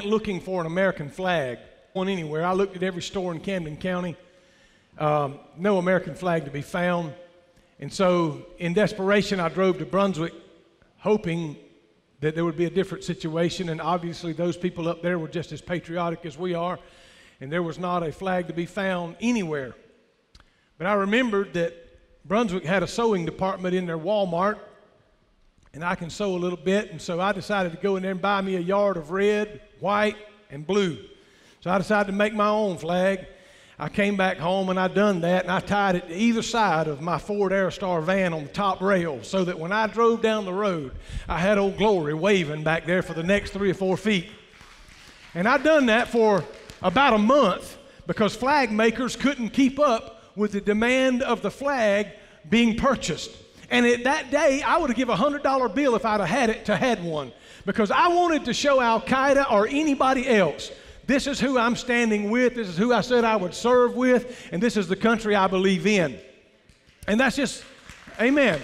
looking for an American flag, one anywhere. I looked at every store in Camden County. Um, no American flag to be found. And so, in desperation, I drove to Brunswick, hoping that there would be a different situation. And obviously, those people up there were just as patriotic as we are, and there was not a flag to be found anywhere. But I remembered that Brunswick had a sewing department in their Walmart, and I can sew a little bit. And so I decided to go in there and buy me a yard of red, white, and blue. So I decided to make my own flag. I came back home and I done that, and I tied it to either side of my Ford Aerostar van on the top rail so that when I drove down the road, I had Old Glory waving back there for the next three or four feet. And I done that for about a month because flag makers couldn't keep up with the demand of the flag being purchased. And at that day, I would have given a $100 bill if I'd have had it to had one because I wanted to show Al Qaeda or anybody else this is who I'm standing with, this is who I said I would serve with, and this is the country I believe in. And that's just, amen.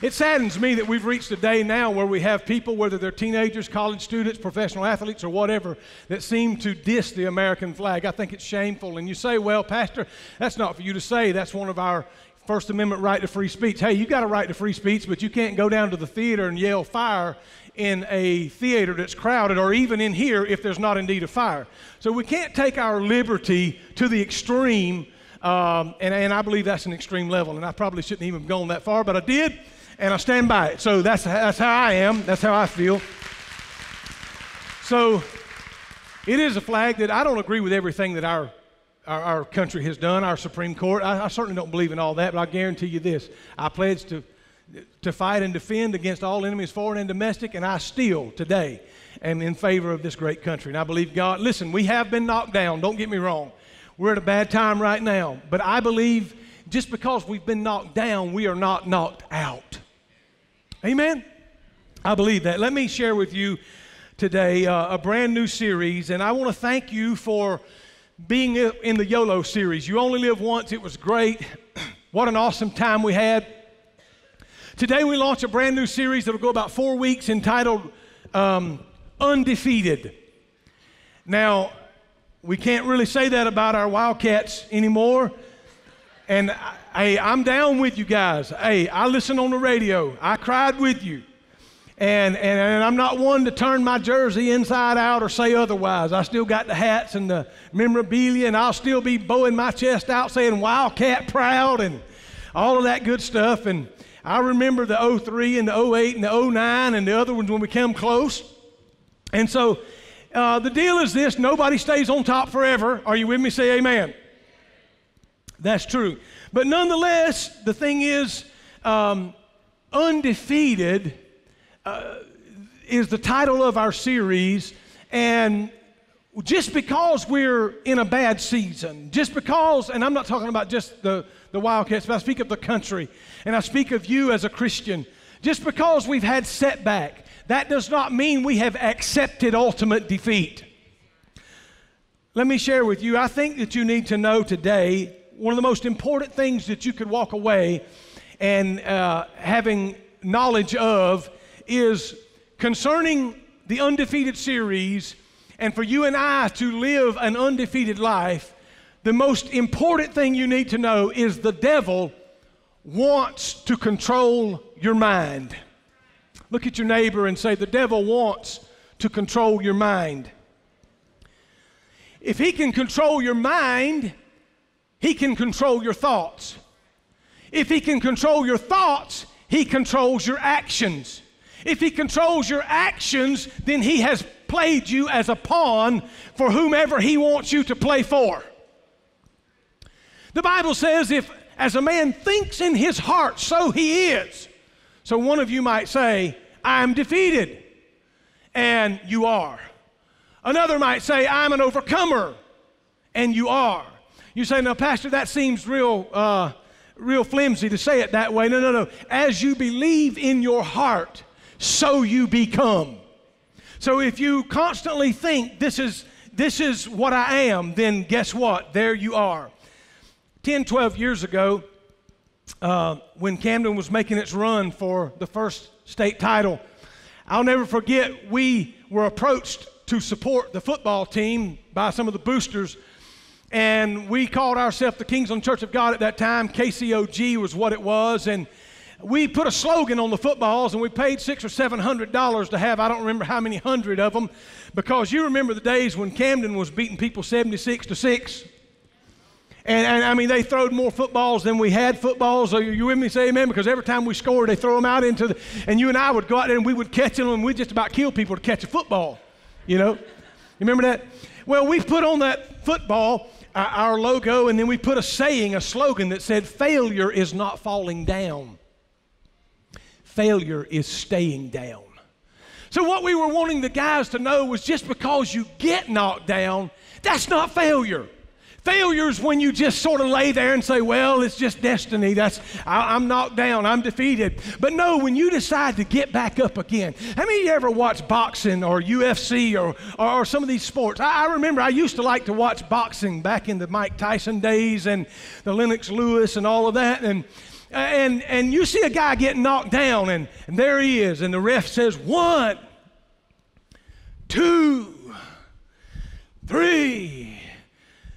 It saddens me that we've reached a day now where we have people, whether they're teenagers, college students, professional athletes, or whatever, that seem to diss the American flag. I think it's shameful. And you say, well, Pastor, that's not for you to say. That's one of our First Amendment right to free speech. Hey, you got a right to free speech, but you can't go down to the theater and yell fire in a theater that's crowded or even in here if there's not indeed a fire. So we can't take our liberty to the extreme, um, and, and I believe that's an extreme level. And I probably shouldn't even have gone that far, but I did, and I stand by it. So that's, that's how I am, that's how I feel. So it is a flag that I don't agree with everything that our our, our country has done, our Supreme Court. I, I certainly don't believe in all that, but I guarantee you this I pledge to, to fight and defend against all enemies, foreign and domestic, and I still today am in favor of this great country. And I believe God, listen, we have been knocked down, don't get me wrong. We're at a bad time right now, but I believe just because we've been knocked down, we are not knocked out. Amen? I believe that. Let me share with you today uh, a brand new series, and I want to thank you for being in the YOLO series. You only live once, it was great. what an awesome time we had. Today we launch a brand new series that'll go about four weeks entitled um, Undefeated. Now, we can't really say that about our Wildcats anymore. And hey, I'm down with you guys. Hey, I listen on the radio. I cried with you. And, and, and, I'm not one to turn my jersey inside out or say otherwise. I still got the hats and the memorabilia, and I'll still be bowing my chest out saying Wildcat proud and all of that good stuff. And I remember the 03 and the 08 and the 09 and the other ones when we came close. And so uh, the deal is this nobody stays on top forever. Are you with me? Say amen. That's true. But nonetheless, the thing is, um, undefeated uh, is the title of our series. And just because we're in a bad season, just because, and I'm not talking about just the, the Wildcats, but I speak of the country, and I speak of you as a Christian, just because we've had setback, that does not mean we have accepted ultimate defeat. Let me share with you, I think that you need to know today one of the most important things that you could walk away and uh, having knowledge of is concerning the undefeated series and for you and I to live an undefeated life. The most important thing you need to know is the devil wants to control your mind. Look at your neighbor and say, The devil wants to control your mind. If he can control your mind, he can control your thoughts. If he can control your thoughts, he controls your actions. If he controls your actions, then he has played you as a pawn for whomever he wants you to play for. The Bible says, if as a man thinks in his heart, so he is. So one of you might say, I'm defeated. And you are. Another might say, I'm an overcomer. And you are. You say, now, Pastor, that seems real, uh, real flimsy to say it that way. No, no, no. As you believe in your heart, so you become. So if you constantly think this is this is what I am, then guess what? There you are. 10, 12 years ago, uh, when Camden was making its run for the first state title, I'll never forget we were approached to support the football team by some of the boosters. And we called ourselves the Kingsland Church of God at that time. KCOG was what it was. And we put a slogan on the footballs and we paid six or seven hundred dollars to have, I don't remember how many hundred of them, because you remember the days when Camden was beating people 76 to 6. And, and, I mean, they throwed more footballs than we had footballs. Are you with me? Say amen. Because every time we scored, they throw them out into the, and you and I would go out there and we would catch them and we'd just about kill people to catch a football. You know? You remember that? Well, we put on that football uh, our logo and then we put a saying, a slogan that said, failure is not falling down. Failure is staying down. So, what we were wanting the guys to know was just because you get knocked down, that's not failure. Failure is when you just sort of lay there and say, Well, it's just destiny. That's, I, am knocked down, I'm defeated. But no, when you decide to get back up again, how many of you ever watch boxing or UFC or, or, or some of these sports? I, I, remember I used to like to watch boxing back in the Mike Tyson days and the Lennox Lewis and all of that. And Uh, and, and you see a guy getting knocked down, and, and there he is, and the ref says, One, two, three,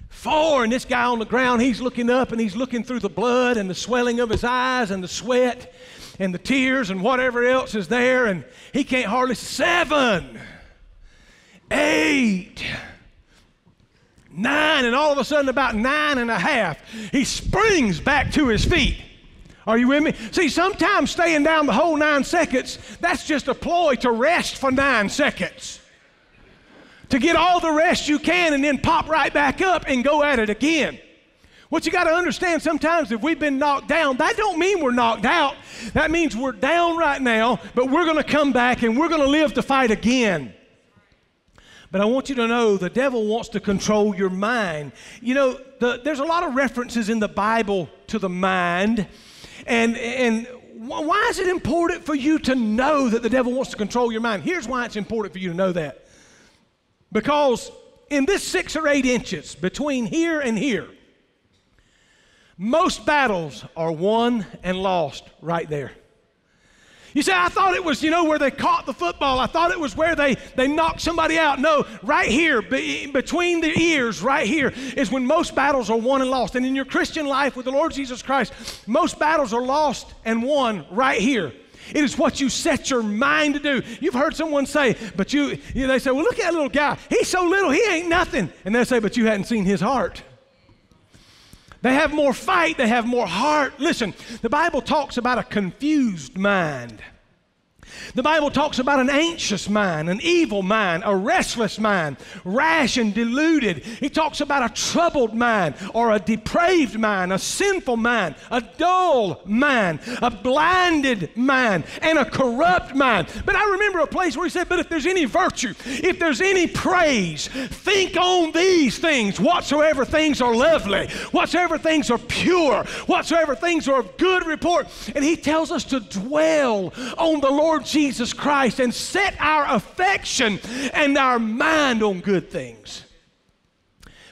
four. And this guy on the ground, he's looking up and he's looking through the blood and the swelling of his eyes and the sweat and the tears and whatever else is there, and he can't hardly seven, eight, nine, and all of a sudden, about nine and a half, he springs back to his feet. Are you with me? See, sometimes staying down the whole nine seconds, that's just a ploy to rest for nine seconds. To get all the rest you can and then pop right back up and go at it again. What you got to understand sometimes if we've been knocked down, that don't mean we're knocked out. That means we're down right now, but we're going to come back and we're going to live to fight again. But I want you to know the devil wants to control your mind. You know, the, there's a lot of references in the Bible to the mind. And, and why is it important for you to know that the devil wants to control your mind? Here's why it's important for you to know that. Because in this six or eight inches between here and here, most battles are won and lost right there. You say, I thought it was, you know, where they caught the football. I thought it was where they, they knocked somebody out. No, right here, be, between the ears, right here, is when most battles are won and lost. And in your Christian life with the Lord Jesus Christ, most battles are lost and won right here. It is what you set your mind to do. You've heard someone say, but you, you they say, well, look at that little guy. He's so little, he ain't nothing. And they say, but you hadn't seen his heart. They have more fight, they have more heart. Listen, the Bible talks about a confused mind. The Bible talks about an anxious mind, an evil mind, a restless mind, rash and deluded. It talks about a troubled mind or a depraved mind, a sinful mind, a dull mind, a blinded mind, and a corrupt mind. But I remember a place where he said, But if there's any virtue, if there's any praise, think on these things whatsoever things are lovely, whatsoever things are pure, whatsoever things are of good report. And he tells us to dwell on the Lord Jesus Christ and set our affection and our mind on good things.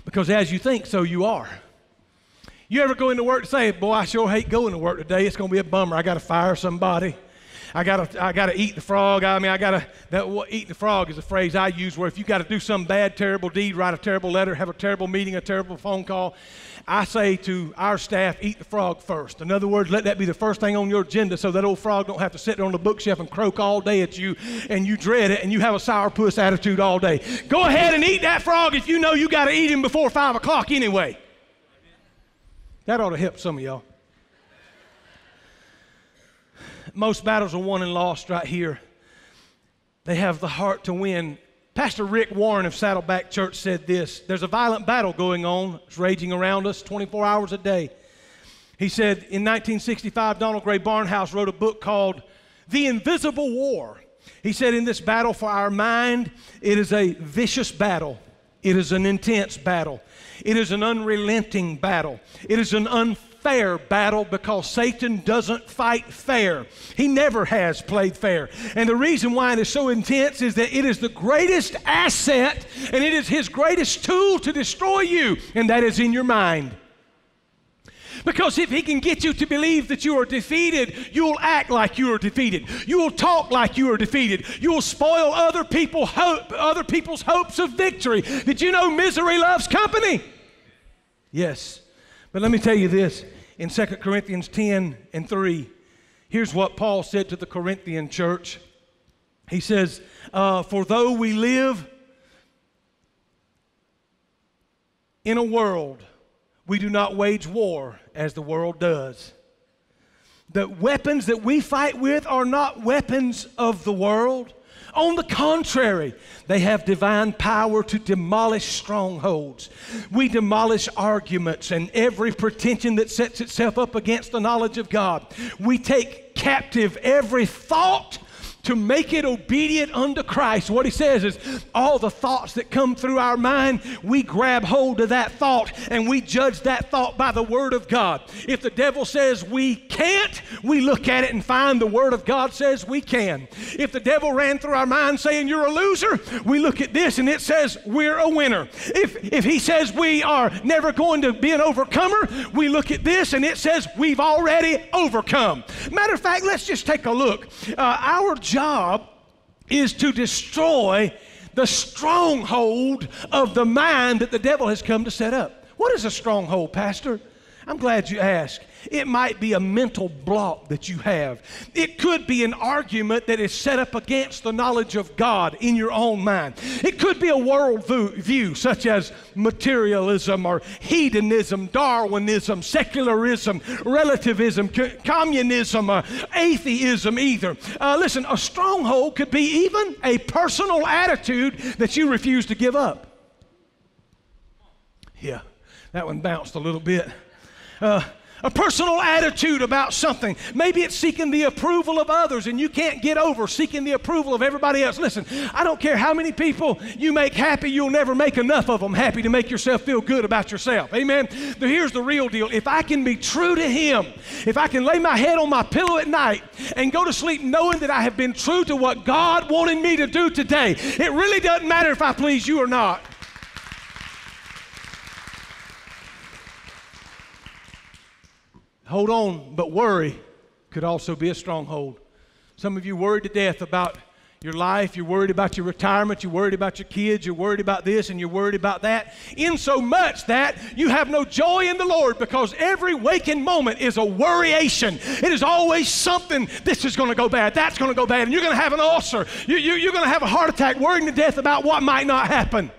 Because as you think, so you are. You ever go into work and say, Boy, I sure hate going to work today. It's going to be a bummer. I got to fire somebody. I gotta, I gotta eat the frog. I mean, I gotta, that, eat the frog is a phrase I use where if you gotta do some bad, terrible deed, write a terrible letter, have a terrible meeting, a terrible phone call, I say to our staff, eat the frog first. In other words, let that be the first thing on your agenda so that old frog don't have to sit on the bookshelf and croak all day at you and you dread it and you have a sourpuss attitude all day. Go ahead and eat that frog if you know you got to eat him before 5 o'clock anyway. That ought to help some of y'all. Most battles are won and lost right here. They have the heart to win Pastor Rick Warren of Saddleback Church said this There's a violent battle going on, it's raging around us 24 hours a day. He said in 1965, Donald Grey Barnhouse wrote a book called The Invisible War. He said, In this battle for our mind, it is a vicious battle, it is an intense battle, it is an unrelenting battle, it is an unfair fair battle because Satan doesn't fight fair. He never has played fair. And the reason why it is so intense is that it is the greatest asset and it is his greatest tool to destroy you, and that is in your mind. Because if he can get you to believe that you are defeated, you'll act like you are defeated. You'll talk like you are defeated. You'll spoil other, people hope, other people's hopes of victory. Did you know misery loves company? Yes. But let me tell you this in 2 Corinthians 10 and 3, here's what Paul said to the Corinthian church. He says, uh, For though we live in a world we do not wage war as the world does. The weapons that we fight with are not weapons of the world. On the contrary, they have divine power to demolish strongholds. We demolish arguments and every pretension that sets itself up against the knowledge of God. We take captive every thought to make it obedient unto Christ. What he says is all the thoughts that come through our mind, we grab hold of that thought and we judge that thought by the Word of God. If the devil says we can't, we look at it and find the Word of God says we can. If the devil ran through our mind saying you're a loser, we look at this and it says we're a winner. If, if he says we are never going to be an overcomer, we look at this and it says we've already overcome. Matter of fact, let's just take a look. Uh, our job is to destroy the stronghold of the mind that the devil has come to set up. What is a stronghold, Pastor? I'm glad you asked. It might be a mental block that you have. It could be an argument that is set up against the knowledge of God in your own mind. It could be a world view, such as materialism or hedonism, Darwinism, secularism, relativism, communism, uh, atheism, either. Uh, listen, a stronghold could be even a personal attitude that you refuse to give up. Yeah, that one bounced a little bit. Uh, a personal attitude about something. Maybe it's seeking the approval of others and you can't get over seeking the approval of everybody else. Listen, I don't care how many people you make happy, you'll never make enough of them happy to make yourself feel good about yourself. Amen. Here's the real deal. If I can be true to Him, if I can lay my head on my pillow at night and go to sleep knowing that I have been true to what God wanted me to do today, it really doesn't matter if I please you or not. Hold on, but worry could also be a stronghold. Some of you worried to death about your life, you're worried about your retirement, you're worried about your kids, you're worried about this, and you're worried about that, in so much that you have no joy in the Lord because every waking moment is a worryation. It is always something, this is going to go bad, that's going to go bad, and you're going to have an ulcer, you, you, you're going to have a heart attack, worrying to death about what might not happen.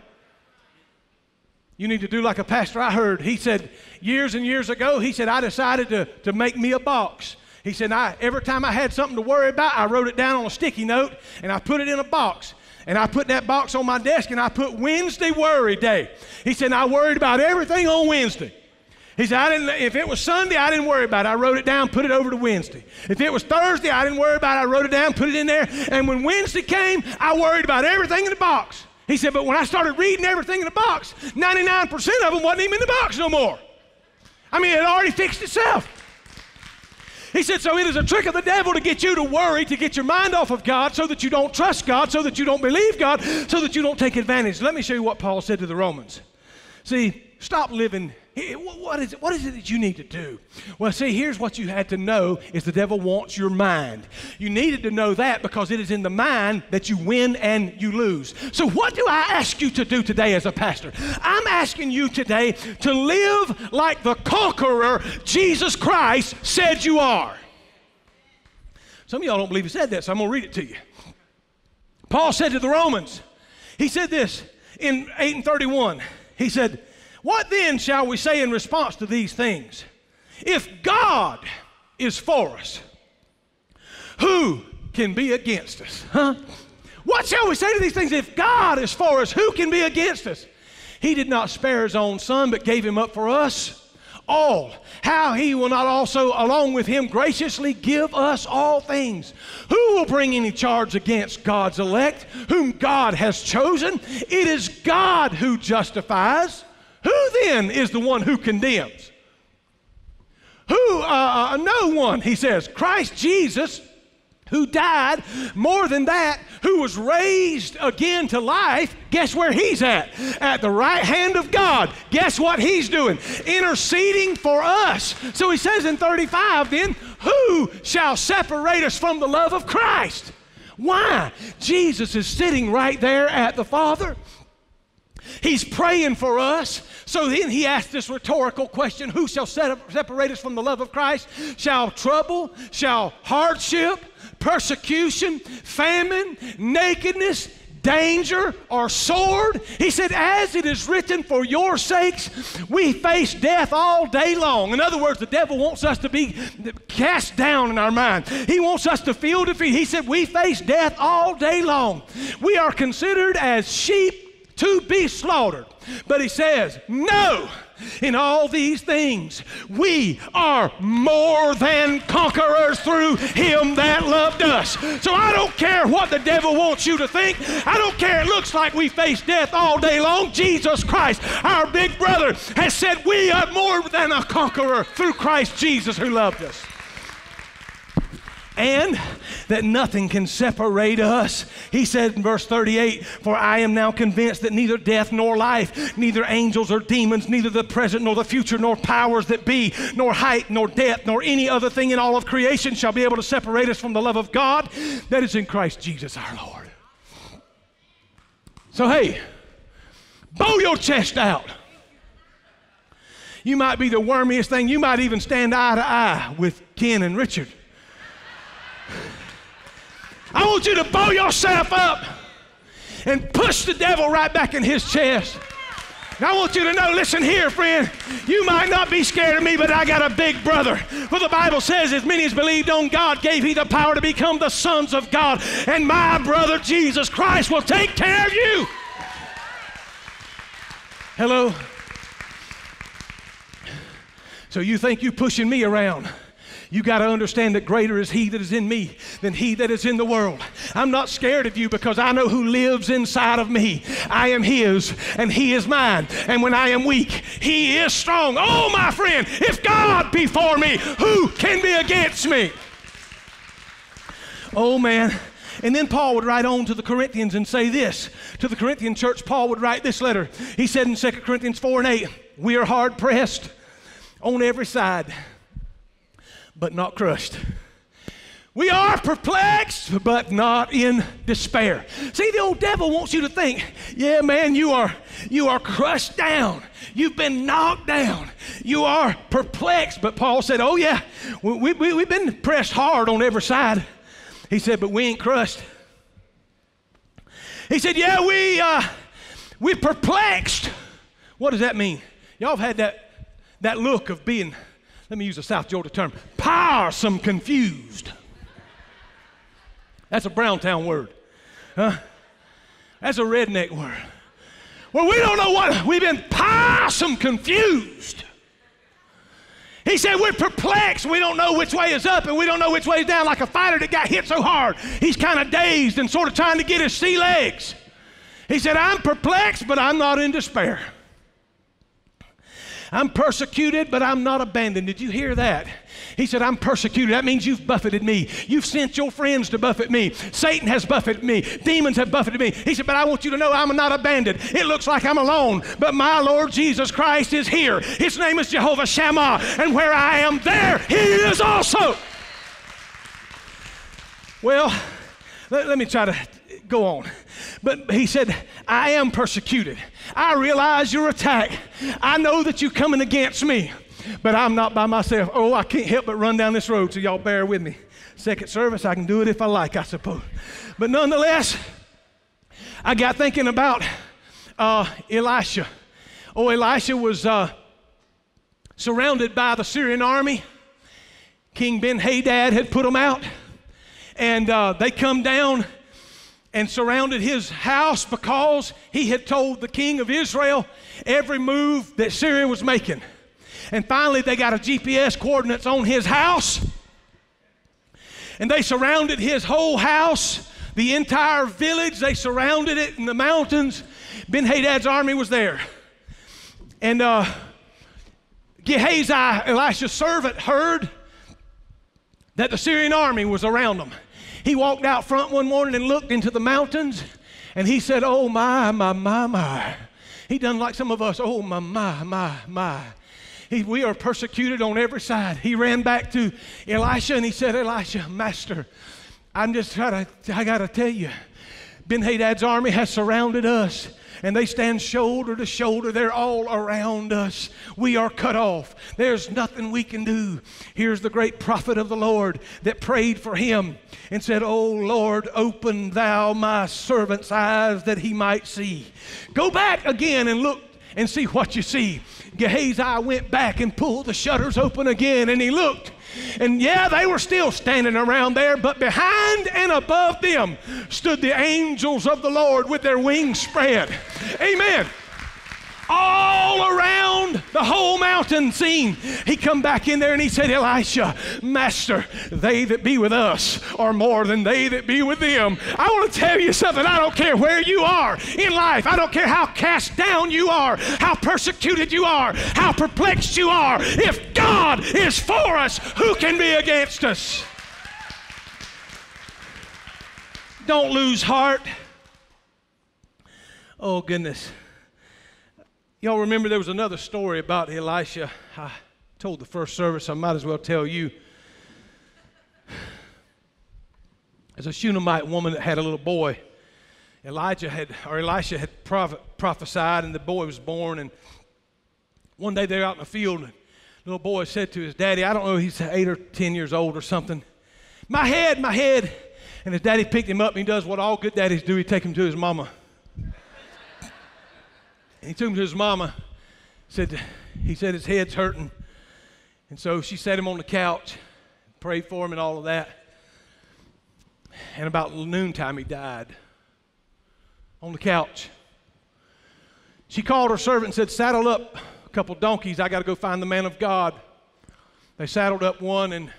You need to do like a pastor I heard. He said, years and years ago, he said, I decided to, to make me a box. He said, I, every time I had something to worry about, I wrote it down on a sticky note and I put it in a box. And I put that box on my desk and I put Wednesday worry day. He said, I worried about everything on Wednesday. He said, I didn't, if it was Sunday, I didn't worry about it. I wrote it down, put it over to Wednesday. If it was Thursday, I didn't worry about it. I wrote it down, put it in there. And when Wednesday came, I worried about everything in the box. He said, but when I started reading everything in the box, 99% of them wasn't even in the box no more. I mean, it already fixed itself. He said, so it is a trick of the devil to get you to worry, to get your mind off of God, so that you don't trust God, so that you don't believe God, so that you don't take advantage. Let me show you what Paul said to the Romans. See, stop living what is, it, what is it that you need to do? Well, see, here's what you had to know is the devil wants your mind. You needed to know that because it is in the mind that you win and you lose. So what do I ask you to do today as a pastor? I'm asking you today to live like the conqueror Jesus Christ said you are. Some of y'all don't believe he said that, so I'm going to read it to you. Paul said to the Romans, he said this in 8 and 31. He said, what then shall we say in response to these things? If God is for us, who can be against us? Huh? What shall we say to these things? If God is for us, who can be against us? He did not spare his own son, but gave him up for us all. How he will not also, along with him, graciously give us all things. Who will bring any charge against God's elect, whom God has chosen? It is God who justifies. Who then is the one who condemns? Who? Uh, uh, no one, he says. Christ Jesus, who died, more than that, who was raised again to life, guess where he's at? At the right hand of God. Guess what he's doing? Interceding for us. So he says in 35 then, who shall separate us from the love of Christ? Why? Jesus is sitting right there at the Father. He's praying for us. So then he asked this rhetorical question Who shall separate us from the love of Christ? Shall trouble, shall hardship, persecution, famine, nakedness, danger, or sword? He said, As it is written, for your sakes we face death all day long. In other words, the devil wants us to be cast down in our mind. He wants us to feel defeat. He said, We face death all day long. We are considered as sheep to be slaughtered. But he says, No, in all these things, we are more than conquerors through him that loved us. So I don't care what the devil wants you to think. I don't care. It looks like we face death all day long. Jesus Christ, our big brother, has said we are more than a conqueror through Christ Jesus who loved us and that nothing can separate us. He said in verse 38 For I am now convinced that neither death nor life, neither angels or demons, neither the present nor the future, nor powers that be, nor height, nor depth, nor any other thing in all of creation shall be able to separate us from the love of God that is in Christ Jesus our Lord. So, hey, bow your chest out. You might be the wormiest thing. You might even stand eye to eye with Ken and Richard. I want you to bow yourself up and push the devil right back in his chest. And I want you to know, listen here, friend, you might not be scared of me, but I got a big brother. For the Bible says, as many as believed on God gave he the power to become the sons of God. And my brother Jesus Christ will take care of you. Hello? So you think you're pushing me around. You got to understand that greater is He that is in me than He that is in the world. I'm not scared of you because I know who lives inside of me. I am His and He is mine. And when I am weak, He is strong. Oh, my friend, if God be for me, who can be against me? Oh, man. And then Paul would write on to the Corinthians and say this. To the Corinthian church, Paul would write this letter. He said in 2 Corinthians 4 and 8, We are hard pressed on every side but not crushed. We are perplexed, but not in despair. See, the old devil wants you to think, yeah, man, you are you are crushed down. You've been knocked down. You are perplexed. But Paul said, oh yeah, we, we, we've been pressed hard on every side. He said, but we ain't crushed. He said, yeah, we uh, we perplexed. What does that mean? Y'all have had that that look of being let me use a South Georgia term, some confused. That's a Browntown word. Huh? That's a redneck word. Well, we don't know what, we've been some confused. He said, We're perplexed. We don't know which way is up and we don't know which way is down, like a fighter that got hit so hard. He's kind of dazed and sort of trying to get his sea legs. He said, I'm perplexed, but I'm not in despair. I'm persecuted, but I'm not abandoned. Did you hear that? He said, I'm persecuted. That means you've buffeted me. You've sent your friends to buffet me. Satan has buffeted me. Demons have buffeted me. He said, But I want you to know I'm not abandoned. It looks like I'm alone, but my Lord Jesus Christ is here. His name is Jehovah Shammah, and where I am, there He is also. Well, let, let me try to go on. But he said, I am persecuted. I realize your attack. I know that you're coming against me, but I'm not by myself. Oh, I can't help but run down this road, so y'all bear with me. Second service, I can do it if I like, I suppose. But nonetheless, I got thinking about uh, Elisha. Oh, Elisha was uh, surrounded by the Syrian army. King Ben Hadad had put them out, and uh, they come down and surrounded his house because he had told the king of Israel every move that Syria was making. And finally, they got a GPS coordinates on his house. And they surrounded his whole house, the entire village. They surrounded it in the mountains. Ben Hadad's army was there. And uh, Gehazi, Elisha's servant, heard that the Syrian army was around them. He walked out front one morning and looked into the mountains and he said, Oh, my, my, my, my. He done like some of us, oh, my, my, my, my. He, we are persecuted on every side. He ran back to Elisha and he said, Elisha, Master, I'm just trying to, I got to tell you, Ben Hadad's army has surrounded us and they stand shoulder to shoulder. They're all around us. We are cut off. There's nothing we can do. Here's the great prophet of the Lord that prayed for him and said, Oh Lord, open thou my servant's eyes that he might see. Go back again and look and see what you see. Gehazi went back and pulled the shutters open again and he looked and yeah, they were still standing around there, but behind and above them stood the angels of the Lord with their wings spread. Amen all around the whole mountain scene. He come back in there and he said, Elisha, Master, they that be with us are more than they that be with them. I want to tell you something. I don't care where you are in life. I don't care how cast down you are, how persecuted you are, how perplexed you are. If God is for us, who can be against us? Don't lose heart. Oh, goodness. Y'all remember there was another story about Elisha. I told the first service, I might as well tell you. There's a Shunammite woman that had a little boy. Elijah had, or Elisha had prophesied, and the boy was born. And one day they're out in the field, and the little boy said to his daddy, I don't know, he's eight or ten years old or something. My head, my head. And his daddy picked him up, and he does what all good daddies do he take him to his mama. He took him to his mama. Said he said his head's hurting, and so she set him on the couch, prayed for him, and all of that. And about noontime, he died on the couch. She called her servant and said, "Saddle up a couple donkeys. I got to go find the man of God." They saddled up one, and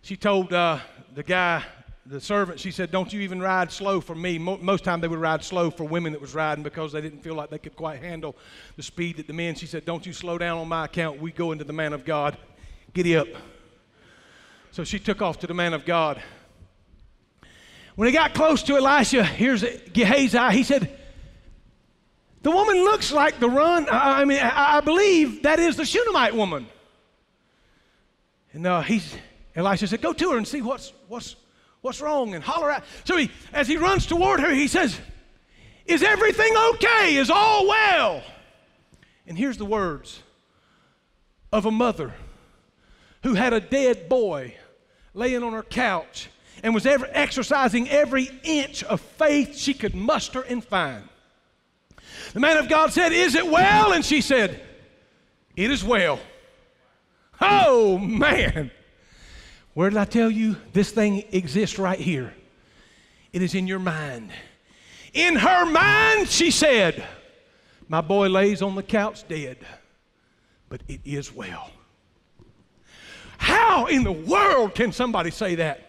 she told uh, the guy the servant, she said, Don't you even ride slow for me. Most time they would ride slow for women that was riding because they didn't feel like they could quite handle the speed that the men. She said, Don't you slow down on my account. We go into the man of God. Giddy up. So she took off to the man of God. When he got close to Elisha, here's Gehazi. He said, The woman looks like the run. I mean, I believe that is the Shunammite woman. And uh, he's, Elisha said, Go to her and see what's, what's, What's wrong? And holler out. So he, as he runs toward her, he says, Is everything okay? Is all well? And here's the words of a mother who had a dead boy laying on her couch and was ever exercising every inch of faith she could muster and find. The man of God said, Is it well? And she said, It is well. Oh, man. Where did I tell you this thing exists right here? It is in your mind. In her mind, she said, My boy lays on the couch dead, but it is well. How in the world can somebody say that?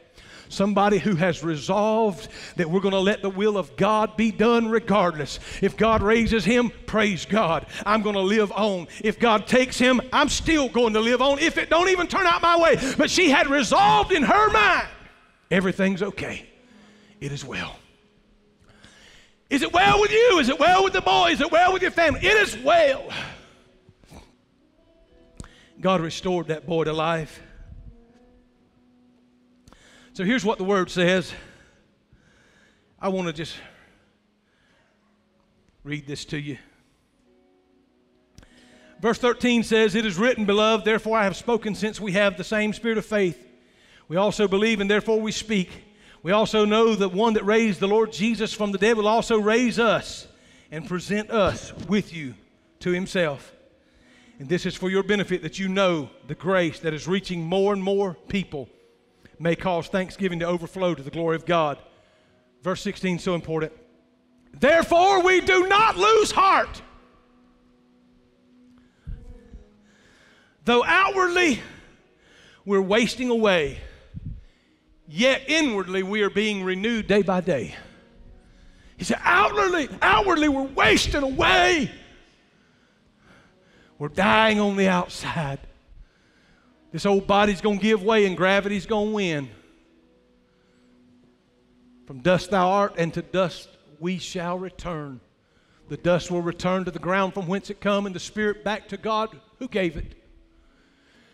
Somebody who has resolved that we're going to let the will of God be done regardless. If God raises him, praise God. I'm going to live on. If God takes him, I'm still going to live on if it don't even turn out my way. But she had resolved in her mind, everything's okay. It is well. Is it well with you? Is it well with the boy? Is it well with your family? It is well. God restored that boy to life. So here's what the word says. I want to just read this to you. Verse 13 says, It is written, Beloved, therefore I have spoken since we have the same spirit of faith. We also believe, and therefore we speak. We also know that one that raised the Lord Jesus from the dead will also raise us and present us with you to himself. And this is for your benefit that you know the grace that is reaching more and more people may cause thanksgiving to overflow to the glory of God. Verse 16, so important. Therefore, we do not lose heart. Though outwardly we're wasting away, yet inwardly we are being renewed day by day. He said, outwardly, outwardly we're wasting away. We're dying on the outside. This old body's going to give way and gravity's going to win. From dust thou art, and to dust we shall return. The dust will return to the ground from whence it come, and the spirit back to God who gave it.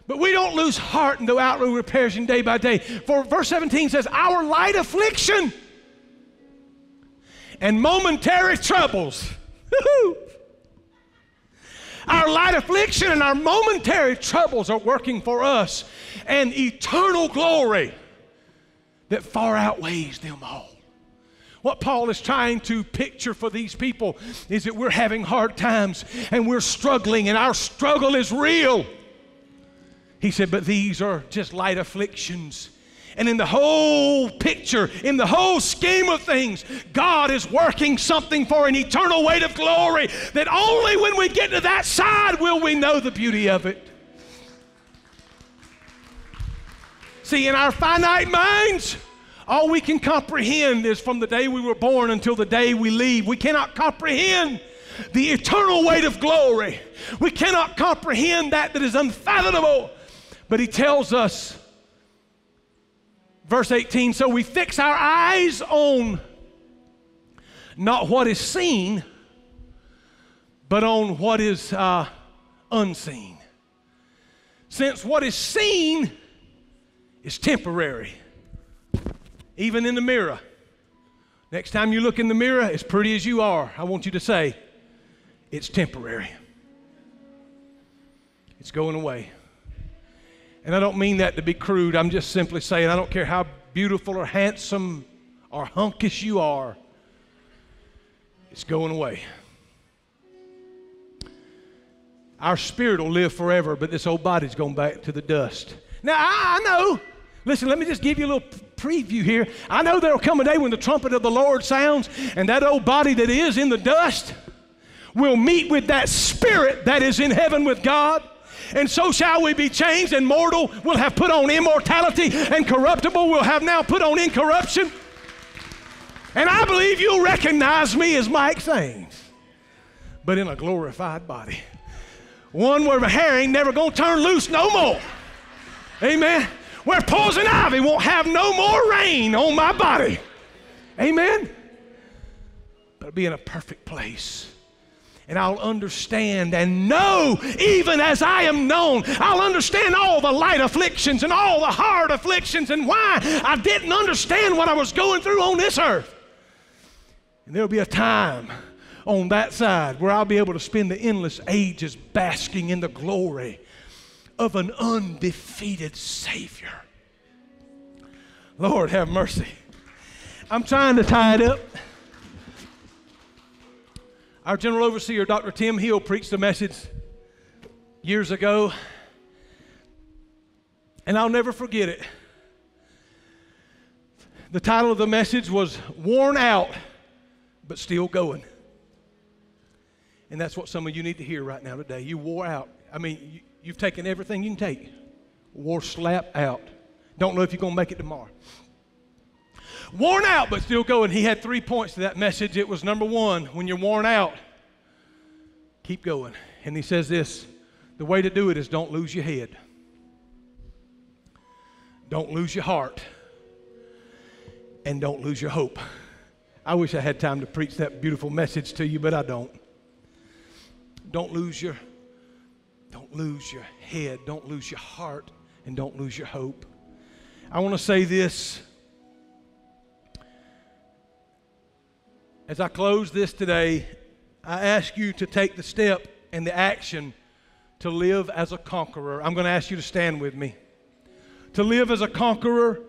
But we don't lose heart in the outlook we're day by day. For verse 17 says, Our light affliction and momentary troubles. our light affliction and our momentary troubles are working for us an eternal glory that far outweighs them all. What Paul is trying to picture for these people is that we're having hard times and we're struggling, and our struggle is real. He said, But these are just light afflictions. And in the whole picture, in the whole scheme of things, God is working something for an eternal weight of glory that only when we get to that side will we know the beauty of it. See, in our finite minds, all we can comprehend is from the day we were born until the day we leave. We cannot comprehend the eternal weight of glory. We cannot comprehend that that is unfathomable. But he tells us, verse 18, so we fix our eyes on not what is seen, but on what is uh, unseen. Since what is seen is temporary, even in the mirror. Next time you look in the mirror, as pretty as you are, I want you to say, it's temporary. It's going away. And I don't mean that to be crude. I'm just simply saying, I don't care how beautiful or handsome or hunkish you are, it's going away. Our spirit will live forever, but this old body's going back to the dust. Now, I, I know Listen, let me just give you a little preview here. I know there'll come a day when the trumpet of the Lord sounds, and that old body that is in the dust will meet with that spirit that is in heaven with God. And so shall we be changed, and mortal will have put on immortality, and corruptible will have now put on incorruption. And I believe you'll recognize me as Mike Sanes, but in a glorified body. One where the hair ain't never gonna turn loose no more. Amen where poison ivy won't have no more rain on my body. Amen? But be in a perfect place. And I'll understand and know, even as I am known. I'll understand all the light afflictions and all the hard afflictions and why I didn't understand what I was going through on this earth. And there'll be a time on that side where I'll be able to spend the endless ages basking in the glory of an undefeated Savior. Lord, have mercy. I'm trying to tie it up. Our general overseer, Dr. Tim Hill, preached a message years ago, and I'll never forget it. The title of the message was Worn Out, but Still Going. And that's what some of you need to hear right now today. You wore out. I mean, You've taken everything you can take. Wore slap out. Don't know if you're going to make it tomorrow. Worn out, but still going. He had three points to that message. It was number one, when you're worn out, keep going. And he says this the way to do it is don't lose your head, don't lose your heart, and don't lose your hope. I wish I had time to preach that beautiful message to you, but I don't. Don't lose your don't lose your head, don't lose your heart, and don't lose your hope. I want to say this. As I close this today, I ask you to take the step and the action to live as a conqueror. I'm going to ask you to stand with me. To live as a conqueror.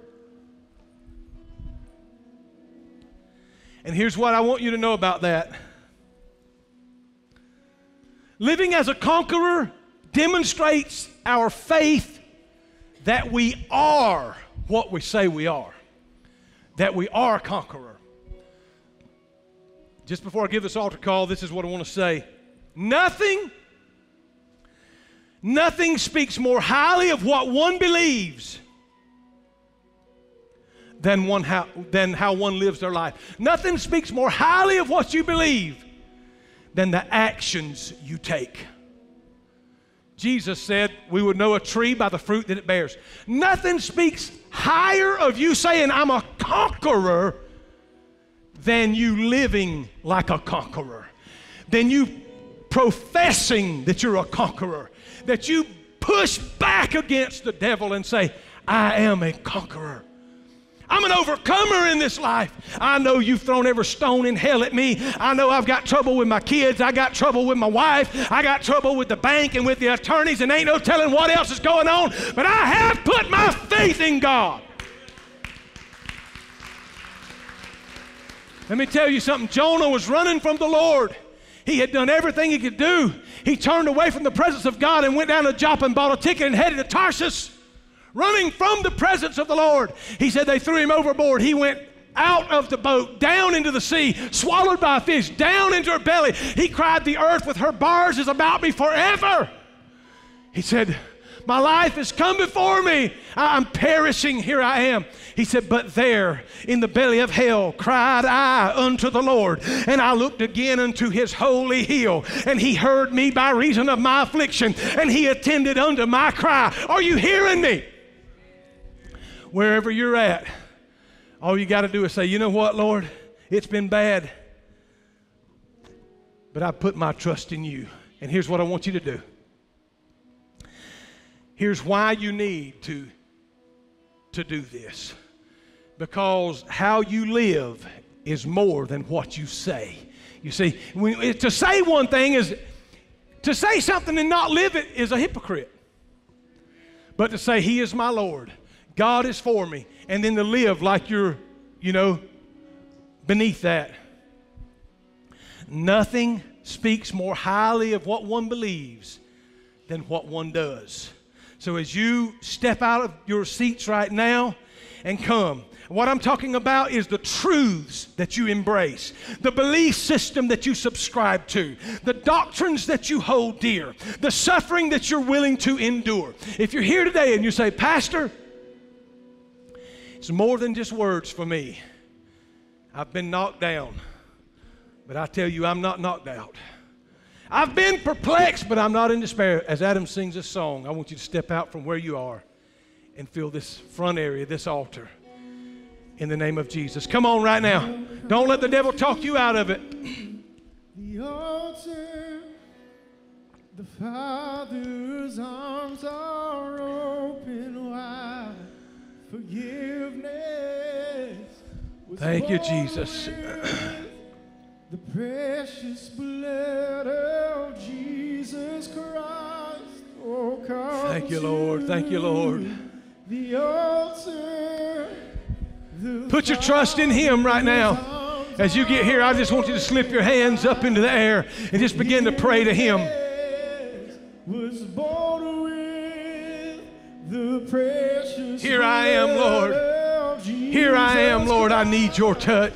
And here's what I want you to know about that. Living as a conqueror demonstrates our faith that we are what we say we are, that we are a conqueror. Just before I give this altar call, this is what I want to say. Nothing, nothing speaks more highly of what one believes than, one how, than how one lives their life. Nothing speaks more highly of what you believe than the actions you take. Jesus said we would know a tree by the fruit that it bears. Nothing speaks higher of you saying, I'm a conqueror, than you living like a conqueror, than you professing that you're a conqueror, that you push back against the devil and say, I am a conqueror. I'm an overcomer in this life. I know you've thrown every stone in hell at me. I know I've got trouble with my kids. I got trouble with my wife. I got trouble with the bank and with the attorneys, and ain't no telling what else is going on. But I have put my faith in God. Let me tell you something. Jonah was running from the Lord. He had done everything he could do. He turned away from the presence of God and went down to Joppa and bought a ticket and headed to Tarsus, running from the presence of the Lord. He said they threw him overboard. He went out of the boat, down into the sea, swallowed by a fish, down into her belly. He cried, The earth with her bars is about me forever. He said, My life has come before me. I'm perishing. Here I am. He said, But there in the belly of hell cried I unto the Lord, and I looked again unto his holy hill, and he heard me by reason of my affliction, and he attended unto my cry. Are you hearing me? Wherever you're at, all you got to do is say, You know what, Lord? It's been bad, but I put my trust in you. And here's what I want you to do. Here's why you need to, to do this because how you live is more than what you say. You see, when, to say one thing is to say something and not live it is a hypocrite. But to say, He is my Lord, God is for me, and then to live like you're, you know, beneath that. Nothing speaks more highly of what one believes than what one does. So as you step out of your seats right now and come, what I'm talking about is the truths that you embrace, the belief system that you subscribe to, the doctrines that you hold dear, the suffering that you're willing to endure. If you're here today and you say, Pastor, it's more than just words for me. I've been knocked down, but I tell you, I'm not knocked out. I've been perplexed, but I'm not in despair. As Adam sings this song, I want you to step out from where you are and fill this front area, this altar in the name of Jesus. Come on right now. Don't let the devil talk you out of it. The altar, the Father's arms are open wide. Forgiveness. Thank you, Jesus. the precious blood of Jesus Christ. Oh, come Thank you, Lord. Thank you, Lord. The altar. Put your trust in Him right now. As you get here, I just want you to slip your hands up into the air and just begin to pray to Him. Here I am, Lord. Here I am, Lord. I need your touch.